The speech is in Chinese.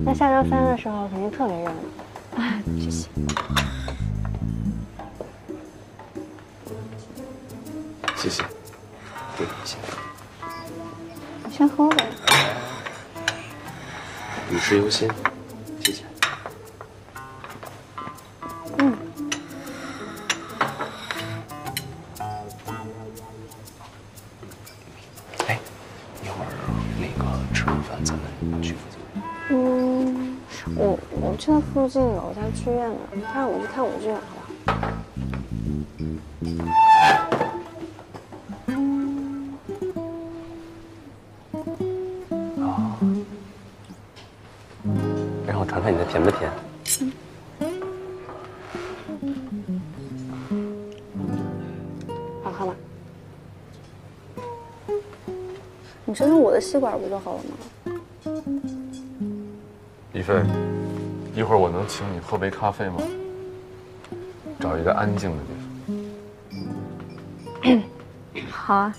那下周三的时候肯定特别热闹。啊，谢谢。谢谢，对，谢谢。你先喝呗。女士优先，谢谢。吃完饭咱们去附近。嗯，我我这附近有家剧院呢，他让我去看舞剧，好吧？啊，让我尝尝你的甜不甜？好喝吗？你伸伸我的吸管不就好了吗？李菲，一会儿我能请你喝杯咖啡吗？找一个安静的地方。好啊。